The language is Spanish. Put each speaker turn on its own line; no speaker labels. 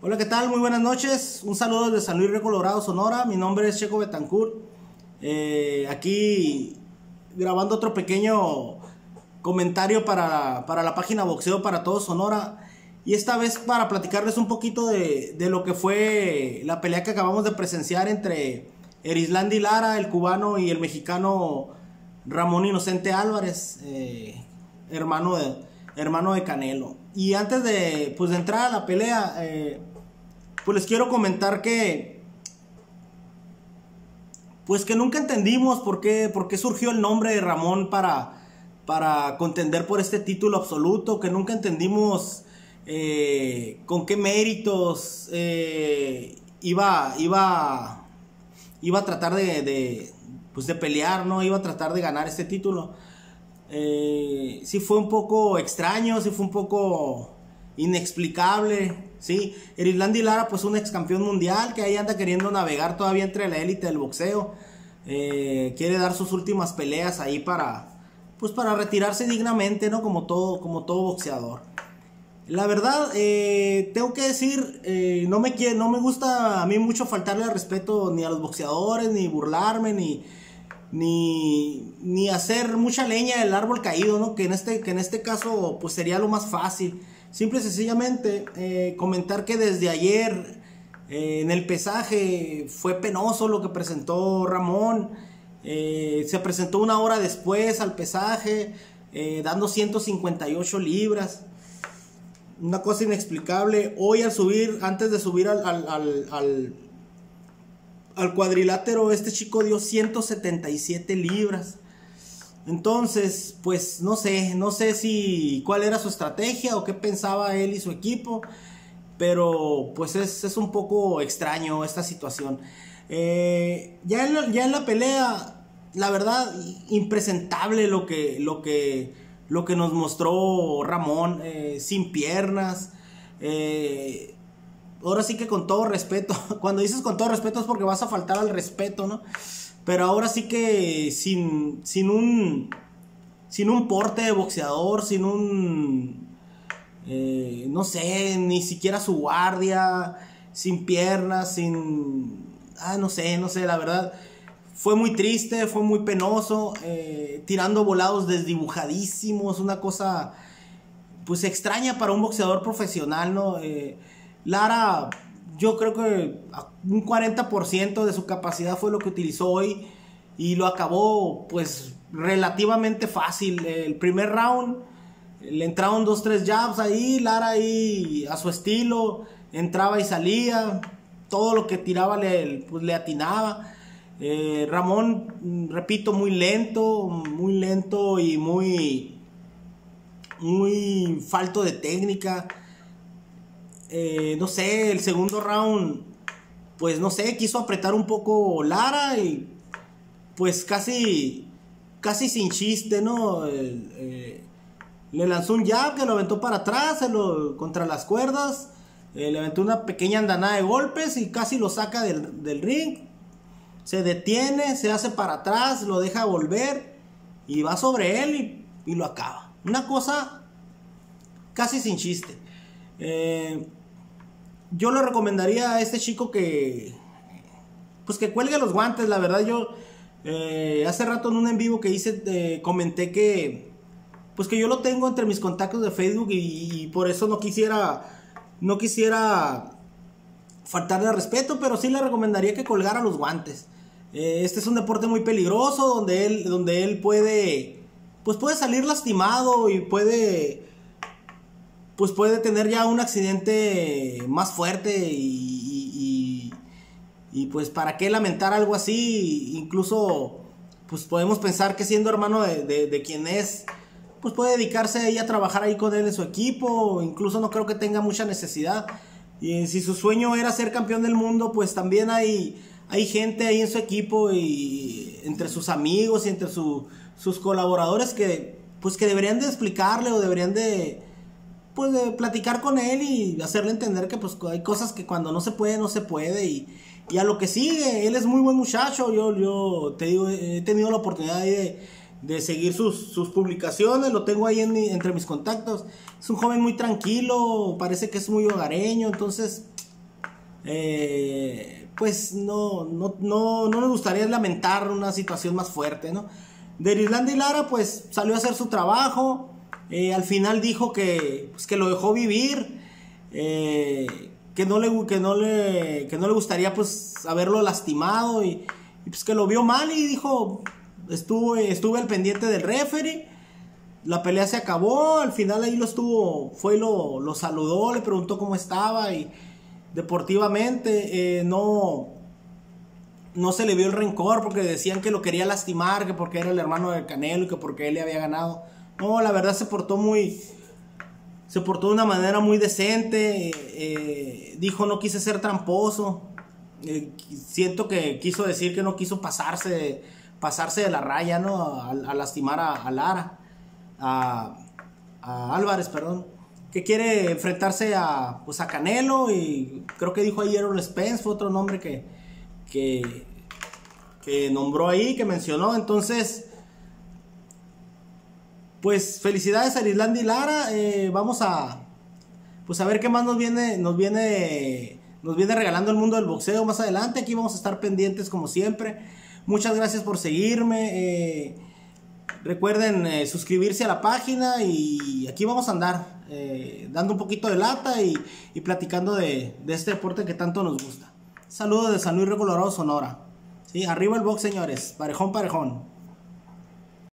Hola, ¿qué tal? Muy buenas noches. Un saludo desde San Luis Río Colorado, Sonora. Mi nombre es Checo Betancourt. Eh, aquí grabando otro pequeño comentario para, para, la página Boxeo para Todos Sonora. Y esta vez para platicarles un poquito de, de, lo que fue la pelea que acabamos de presenciar entre Erislandi Lara, el cubano, y el mexicano Ramón Inocente Álvarez, eh, hermano, de, hermano de Canelo. Y antes de, pues, de entrar a la pelea, eh, pues les quiero comentar que, pues que nunca entendimos por qué, por qué surgió el nombre de Ramón para, para contender por este título absoluto, que nunca entendimos eh, con qué méritos eh, iba, iba, iba a tratar de, pues de pelear, ¿no? Iba a tratar de ganar este título. Eh, sí fue un poco extraño, sí fue un poco inexplicable. Sí, Erislandi Lara, pues un ex campeón mundial que ahí anda queriendo navegar todavía entre la élite del boxeo. Eh, quiere dar sus últimas peleas ahí para, pues para retirarse dignamente, ¿no? Como todo, como todo boxeador. La verdad, eh, tengo que decir, eh, no, me quiere, no me gusta a mí mucho faltarle al respeto ni a los boxeadores, ni burlarme, ni, ni, ni hacer mucha leña del árbol caído, ¿no? Que en este, que en este caso, pues sería lo más fácil. Simple y sencillamente eh, comentar que desde ayer eh, en el pesaje fue penoso lo que presentó Ramón. Eh, se presentó una hora después al pesaje, dando 158 libras. Una cosa inexplicable. Hoy al subir, antes de subir al, al, al, al cuadrilátero, este chico dio 177 libras. Entonces, pues no sé, no sé si cuál era su estrategia o qué pensaba él y su equipo, pero pues es, es un poco extraño esta situación. Eh, ya, en la, pelea, la verdad, impresentable lo que, lo que, lo que nos mostró Ramón, eh, sin piernas. Eh, ahora sí que con todo respeto, cuando dices con todo respeto es porque vas a faltar al respeto, ¿no? Pero ahora sí que sin, sin un. Sin un porte de boxeador, sin un. Eh, no sé, ni siquiera su guardia, sin piernas, sin. Ah, no sé, no sé, la verdad. Fue muy triste, fue muy penoso, eh, tirando volados desdibujadísimos, una cosa pues extraña para un boxeador profesional, ¿no? Eh, Lara yo creo que un 40% de su capacidad fue lo que utilizó hoy y lo acabó pues relativamente fácil. El primer round le entraron dos, tres jabs ahí, Lara ahí a su estilo, entraba y salía, todo lo que tiraba le, pues, le atinaba. Eh, Ramón, repito, muy lento, muy lento y muy, muy falto de técnica. Eh, no sé, el segundo round, pues no sé, quiso apretar un poco Lara y pues casi, casi sin chiste, ¿no? Eh, le lanzó un jab que lo aventó para atrás, lo, contra las cuerdas, eh, le aventó una pequeña andanada de golpes y casi lo saca del, del ring. Se detiene, se hace para atrás, lo deja volver y va sobre él y, y lo acaba. Una cosa casi sin chiste. Eh, yo le recomendaría a este chico que pues que cuelgue los guantes la verdad yo eh, hace rato en un en vivo que hice eh, comenté que pues que yo lo tengo entre mis contactos de Facebook y, por eso no quisiera no quisiera faltarle respeto pero sí le recomendaría que colgara los guantes. Este es un deporte muy peligroso donde él donde él puede pues puede salir lastimado y puede pues puede tener ya un accidente más fuerte y, y, y, pues para qué lamentar algo así, incluso pues podemos pensar que siendo hermano de, de, quien es, pues puede dedicarse ahí a trabajar ahí con él en su equipo, incluso no creo que tenga mucha necesidad. Y si su sueño era ser campeón del mundo, pues también hay, hay gente ahí en su equipo y entre sus amigos y entre su, sus colaboradores que pues que deberían de explicarle o deberían de pues de platicar con él y hacerle entender que pues hay cosas que cuando no se puede, no se puede y, y a lo que sigue, él es muy buen muchacho, yo, yo te digo, he tenido la oportunidad de, de seguir sus, sus, publicaciones, lo tengo ahí en entre mis contactos, es un joven muy tranquilo, parece que es muy hogareño, entonces eh, pues no, no, no, no nos gustaría lamentar una situación más fuerte, ¿no? De Irlanda y Lara, pues salió a hacer su trabajo. Eh, al final dijo que, pues, que lo dejó vivir. Eh, que no le que no le que no le gustaría pues haberlo lastimado y, pues que lo vio mal y dijo estuve estuve al pendiente del referee la pelea se acabó al final ahí lo estuvo fue y lo, lo saludó le preguntó cómo estaba y deportivamente eh, no no se le vio el rencor porque decían que lo quería lastimar que porque era el hermano del Canelo y que porque él le había ganado no la verdad se portó muy se portó de una manera muy decente, eh, dijo no quise ser tramposo, eh, siento que quiso decir que no quiso pasarse, pasarse de la raya, ¿no? A, lastimar a, Lara, a, Álvarez, perdón, que quiere enfrentarse a, pues a Canelo y creo que dijo ayer Errol Spence, fue otro nombre que, que, que nombró ahí, que mencionó, entonces pues felicidades a Islandi y Lara. Eh, vamos a pues a ver qué más nos viene, nos viene, nos viene regalando el mundo del boxeo más adelante. Aquí vamos a estar pendientes como siempre. Muchas gracias por seguirme. Eh, recuerden eh, suscribirse a la página y aquí vamos a andar dando un poquito de lata y, platicando de, este deporte que tanto nos gusta. Saludos de San Luis Recolorado, Sonora. ¿Sí? Arriba el box, señores. Parejón, parejón.